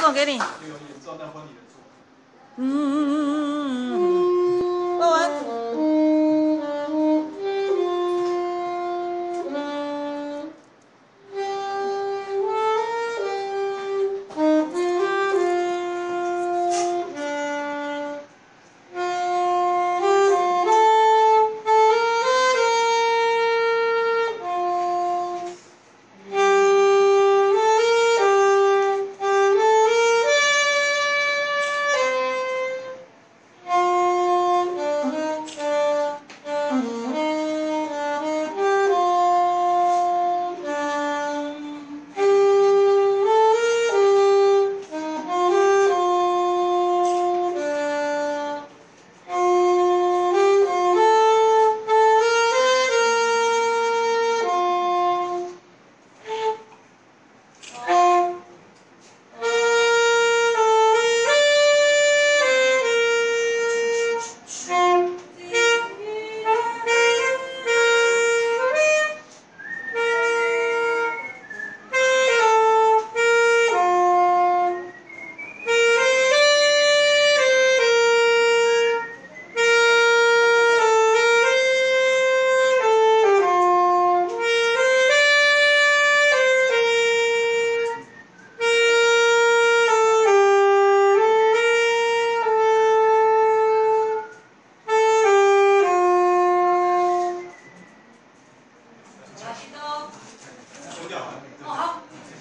董给你。嗯。